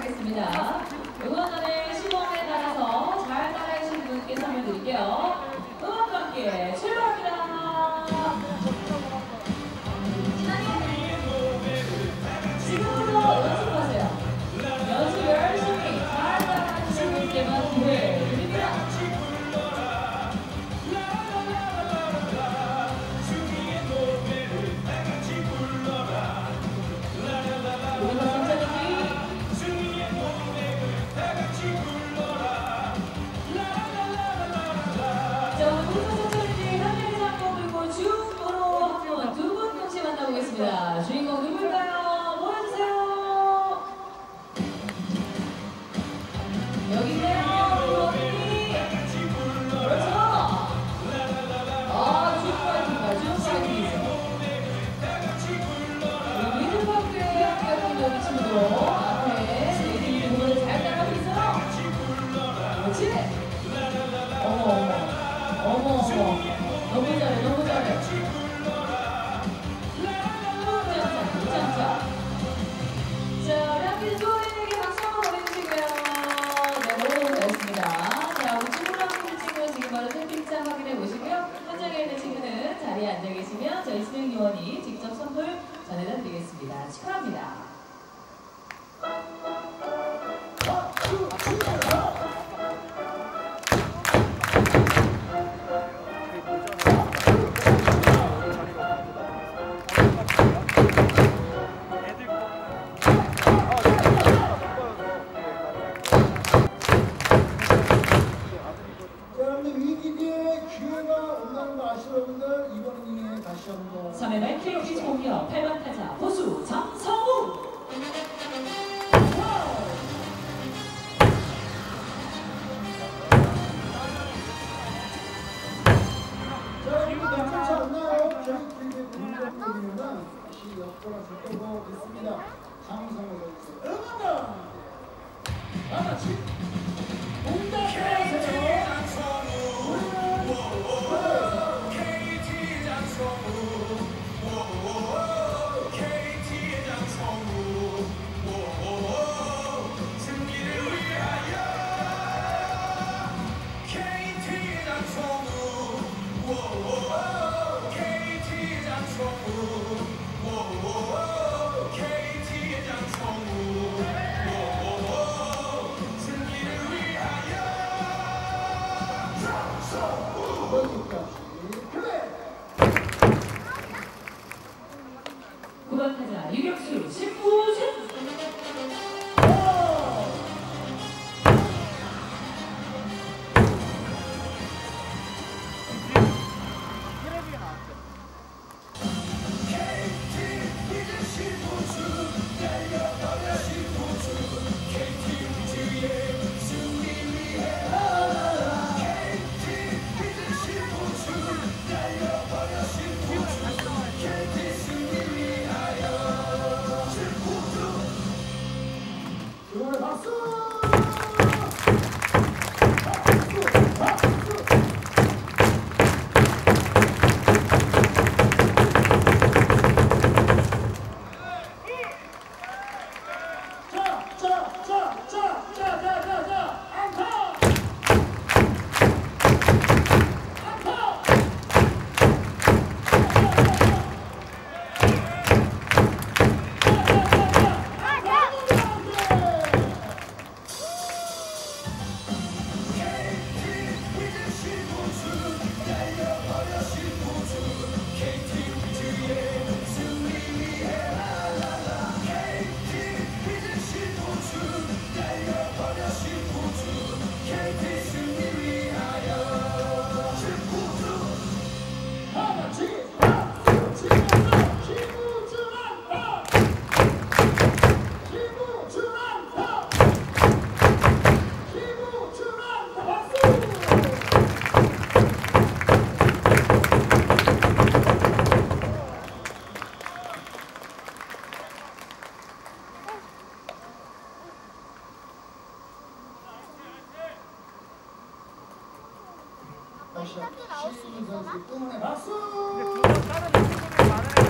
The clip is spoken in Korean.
하겠습니다. 응원단의 만나보겠습니다. 주인공 누굴까요? 보여주세요. 여기 있네요. 부모님이. 그렇죠. 아, 쭉 파이팅이다. 쭉 파이팅 있어. 우리 미드파크에 합격한 여기 친구들 앞에 내리는 부분을 잘 따라하고 있어요. 그렇지? 어머 어머 어머 어머 너무 잘해 너무 잘해 자리에 앉아 계시면 저희 수행 요원이 직접 선물 전해다 드리겠습니다. 축하합니다 여러분들 아시죠 여러분들? 이번 이닝에 다시 한번 3회말 KBS 공격 8번 타자 보수 정성우 역전을 섞고 있습니다. 장성호 선수 응원가! 아마 집 Acho que